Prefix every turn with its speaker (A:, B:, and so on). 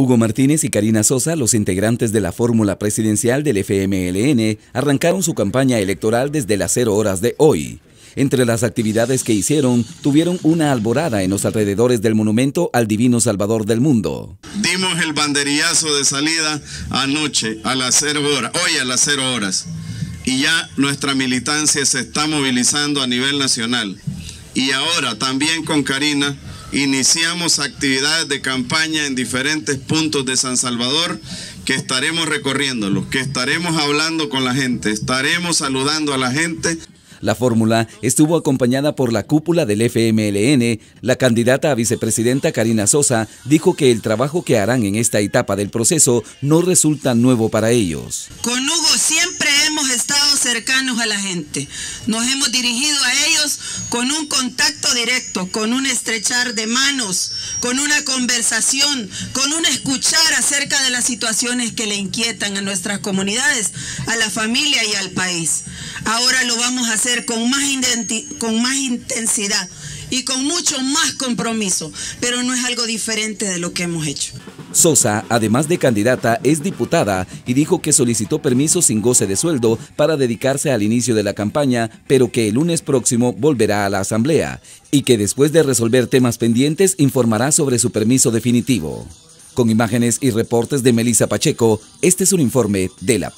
A: Hugo Martínez y Karina Sosa, los integrantes de la fórmula presidencial del FMLN, arrancaron su campaña electoral desde las 0 horas de hoy. Entre las actividades que hicieron, tuvieron una alborada en los alrededores del monumento al Divino Salvador del Mundo.
B: Dimos el banderillazo de salida anoche a las 0 horas, hoy a las 0 horas. Y ya nuestra militancia se está movilizando a nivel nacional. Y ahora también con Karina iniciamos actividades de campaña en diferentes puntos de San Salvador que estaremos recorriéndolo, que estaremos hablando con la gente, estaremos saludando a la gente.
A: La fórmula estuvo acompañada por la cúpula del FMLN. La candidata a vicepresidenta Karina Sosa dijo que el trabajo que harán en esta etapa del proceso no resulta nuevo para ellos.
C: Con Hugo cercanos a la gente. Nos hemos dirigido a ellos con un contacto directo, con un estrechar de manos, con una conversación, con un escuchar acerca de las situaciones que le inquietan a nuestras comunidades, a la familia y al país. Ahora lo vamos a hacer con más, con más intensidad y con mucho más compromiso, pero no es algo diferente de lo que hemos hecho.
A: Sosa, además de candidata, es diputada y dijo que solicitó permiso sin goce de sueldo para dedicarse al inicio de la campaña, pero que el lunes próximo volverá a la Asamblea y que después de resolver temas pendientes informará sobre su permiso definitivo. Con imágenes y reportes de Melissa Pacheco, este es un informe de la